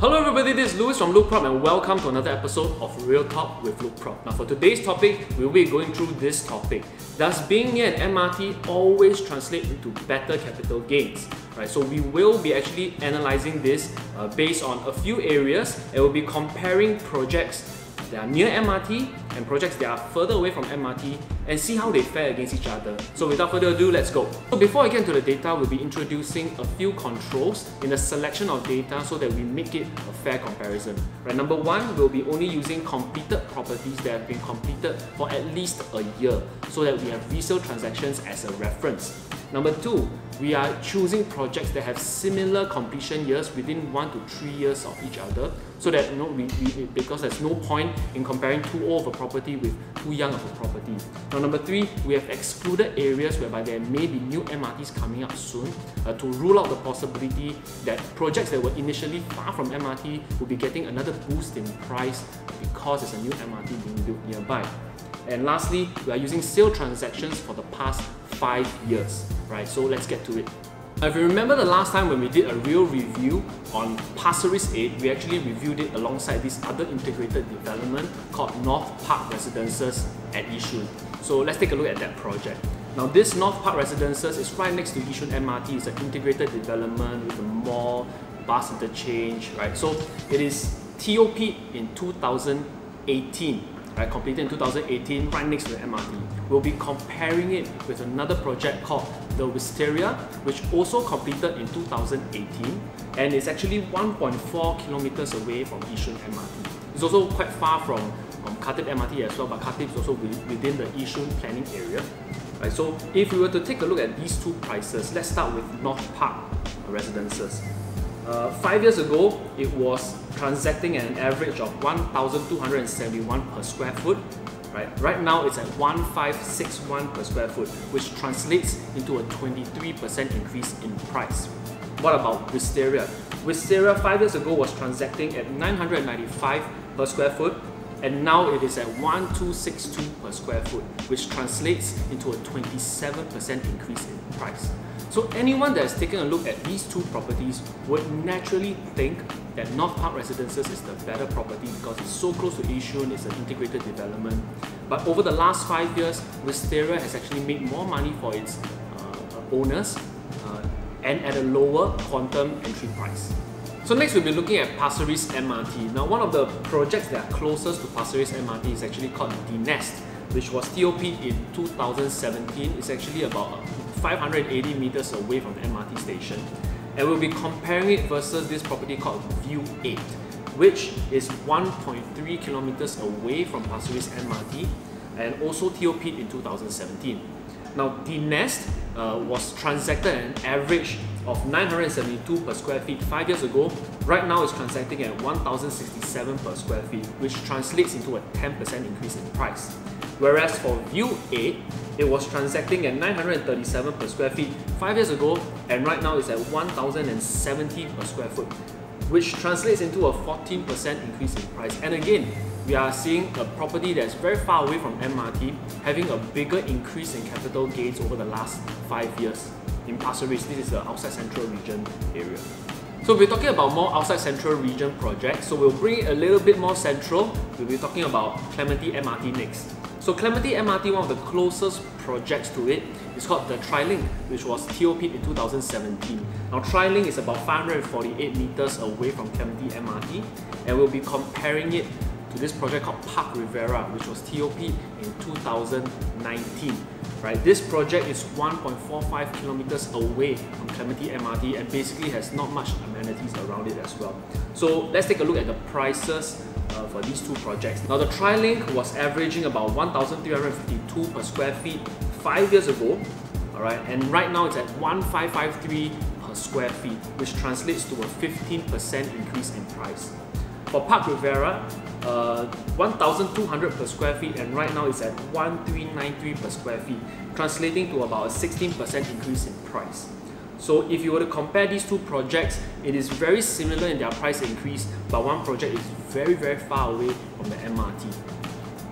Hello everybody, this is Louis from LoukProp and welcome to another episode of Real Talk with LoukProp. Now for today's topic, we'll be going through this topic. Does being near an MRT always translate into better capital gains? Right, so we will be actually analyzing this uh, based on a few areas and we'll be comparing projects that are near MRT and projects that are further away from MRT and see how they fare against each other. So without further ado, let's go. So before I get into the data, we'll be introducing a few controls in the selection of data so that we make it a fair comparison. Right, number one, we'll be only using completed properties that have been completed for at least a year so that we have resale transactions as a reference. Number two, we are choosing projects that have similar completion years within one to three years of each other so that you know, we, we, because there's no point in comparing too old of a property with too young of a property. Now number three, we have excluded areas whereby there may be new MRTs coming up soon uh, to rule out the possibility that projects that were initially far from MRT will be getting another boost in price because there's a new MRT being built nearby. And lastly, we are using sale transactions for the past five years, right? So let's get to it. If you remember the last time when we did a real review on Pasir Ris 8, we actually reviewed it alongside this other integrated development called North Park Residences at Yishun. So let's take a look at that project. Now this North Park Residences is right next to Yishun MRT. It's an integrated development with a mall, bus interchange, right? So it is TOP in 2018 right, completed in 2018 right next to the MRT. We'll be comparing it with another project called the Wisteria, which also completed in 2018 and is actually 1.4 kilometers away from Yishun MRT. It's also quite far from um, Khatib MRT as well, but Khatib is also within the Yishun planning area. Right, so if we were to take a look at these two prices, let's start with North Park residences. Uh, five years ago, it was transacting at an average of 1,271 per square foot. Right, right now it's at 1,561 per square foot, which translates into a 23% increase in price. What about Wisteria? Wisteria five years ago was transacting at 995 per square foot, and now it is at 1262 per square foot, which translates into a 27% increase in price. So anyone that has taken a look at these two properties would naturally think that North Park Residences is the better property because it's so close to Yishun, it's an integrated development. But over the last five years, Wisteria has actually made more money for its uh, owners uh, and at a lower quantum entry price. So next we'll be looking at Pasir Ris MRT. Now one of the projects that are closest to Pasir Ris MRT is actually called D'Nest, which was TOP in 2017. It's actually about 580 meters away from the MRT station. And we'll be comparing it versus this property called Vue 8, which is 1.3 kilometers away from Pasir Ris MRT and also TOP in 2017. Now, D'Nest uh, was transacted at an average of 972 per square feet five years ago. Right now, it's transacting at 1067 per square feet, which translates into a 10% increase in price. Whereas for Vue 8, it was transacting at 937 per square feet 5 years ago and right now it's at 1070 per square foot which translates into a 14% increase in price. And again, we are seeing a property that's very far away from MRT having a bigger increase in capital gains over the last 5 years. In Pasir Ris, this is the outside central region area. So we're talking about more outside central region projects, so we'll bring it a little bit more central. We'll be talking about Clementi MRT next. So Clementi MRT, one of the closest projects to it, is called the Trilinq, which was TOP in 2017. Now Trilinq is about 548 meters away from Clementi MRT, and we'll be comparing it to this project called Parc Riviera, which was TOP in 2019. Right, this project is 1.45 kilometers away from Clementi MRT and basically has not much amenities around it as well. So let's take a look at the prices uh, for these two projects. Now the Trilinq was averaging about 1,352 per square feet five years ago, all right, and right now it's at 1,553 per square feet, which translates to a 15% increase in price. For Parc Riviera, uh, 1,200 per square feet and right now it's at 1,393 per square feet, translating to about a 16% increase in price. So if you were to compare these two projects, it is very similar in their price increase, but one project is very, very far away from the MRT.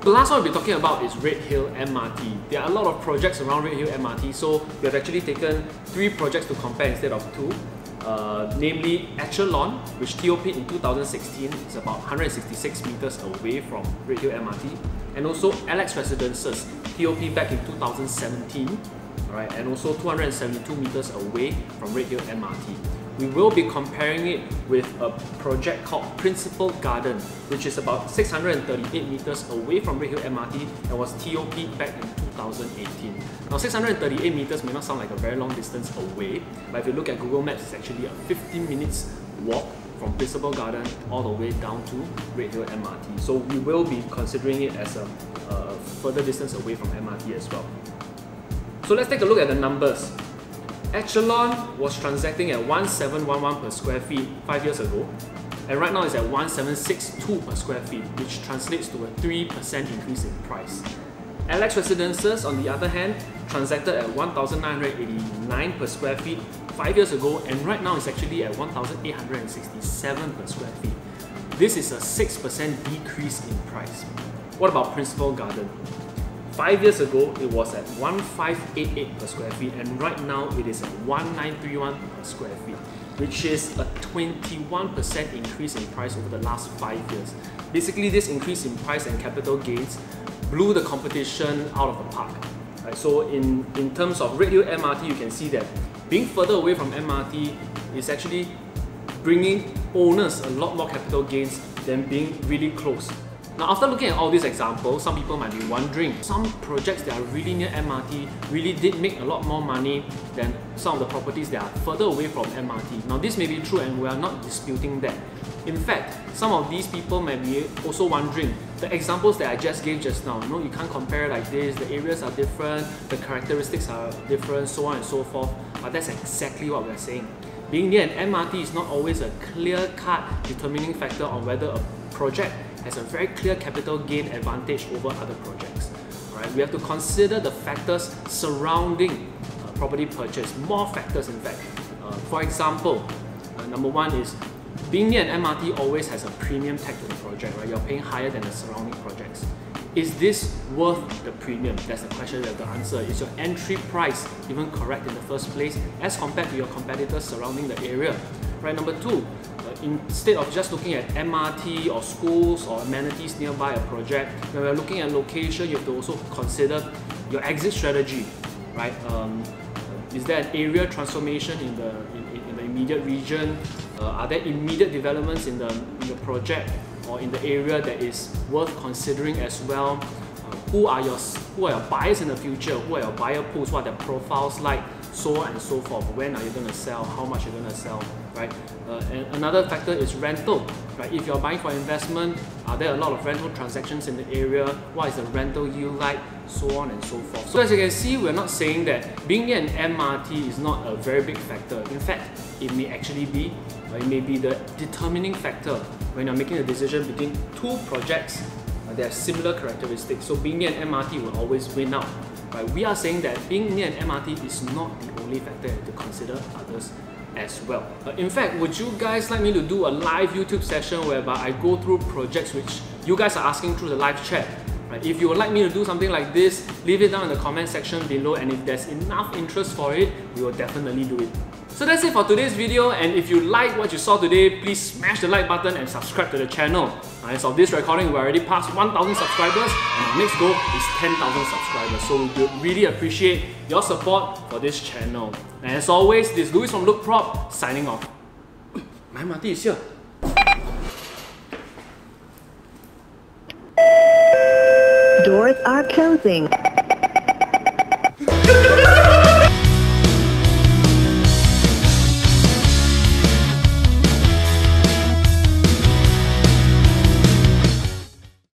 The last one we'll be talking about is Redhill MRT. There are a lot of projects around Redhill MRT, so we have actually taken three projects to compare instead of two. Uh, namely Echelon, which TOP in 2016 is about 166 meters away from Redhill MRT, and also Alex Residences, TOP back in 2017, right, and also 272 meters away from Redhill MRT we will be comparing it with a project called Principal Garden, which is about 638 meters away from Redhill MRT and was TOP back in 2018. Now 638 meters may not sound like a very long distance away, but if you look at Google Maps, it's actually a 15 minutes walk from Principal Garden all the way down to Redhill MRT. So we will be considering it as a, a further distance away from MRT as well. So let's take a look at the numbers. Echelon was transacting at 1711 per square feet 5 years ago and right now it's at 1762 per square feet which translates to a 3% increase in price. Alex Residences on the other hand transacted at 1989 per square feet 5 years ago and right now it's actually at 1867 per square feet. This is a 6% decrease in price. What about Principal Garden? Five years ago, it was at 1588 per square feet, and right now it is at 1931 per square feet, which is a 21% increase in price over the last five years. Basically, this increase in price and capital gains blew the competition out of the park. Right? So, in, in terms of Redhill MRT, you can see that being further away from MRT is actually bringing owners a lot more capital gains than being really close now after looking at all these examples, some people might be wondering, some projects that are really near MRT really did make a lot more money than some of the properties that are further away from MRT. Now this may be true and we are not disputing that. In fact, some of these people may be also wondering, the examples that I just gave just now, you know, you can't compare like this, the areas are different, the characteristics are different, so on and so forth, but that's exactly what we're saying. Being near an MRT is not always a clear-cut determining factor on whether a project has a very clear capital gain advantage over other projects. Right? We have to consider the factors surrounding uh, property purchase, more factors in fact. Uh, for example, uh, number one is being near an MRT always has a premium tag to the project, right? You're paying higher than the surrounding projects. Is this worth the premium? That's the question we have to answer. Is your entry price even correct in the first place as compared to your competitors surrounding the area? Right, number two, instead of just looking at MRT or schools or amenities nearby a project, when we're looking at location, you have to also consider your exit strategy, right? Um, is there an area transformation in the in, in the immediate region? Uh, are there immediate developments in the in the project or in the area that is worth considering as well? Who are your who are your buyers in the future? Who are your buyer pools? What are their profiles like? so on and so forth. When are you going to sell? How much you're going to sell, right? Uh, and another factor is rental, right? If you're buying for investment, are there a lot of rental transactions in the area? What is the rental yield like? So on and so forth. So as you can see, we're not saying that being an MRT is not a very big factor. In fact, it may actually be, it may be the determining factor when you're making a decision between two projects that have similar characteristics. So being an MRT will always win out Right? We are saying that being near an MRT is not the only factor to consider others as well. Uh, in fact, would you guys like me to do a live YouTube session whereby I go through projects which you guys are asking through the live chat? Right? If you would like me to do something like this, leave it down in the comment section below and if there's enough interest for it, we will definitely do it. So that's it for today's video and if you like what you saw today, please smash the like button and subscribe to the channel. As of this recording, we already passed 1000 subscribers and our next goal is 10,000 subscribers. So we really appreciate your support for this channel. And as always, this is Louis from LoukProp signing off. My Marty is here. Doors are closing.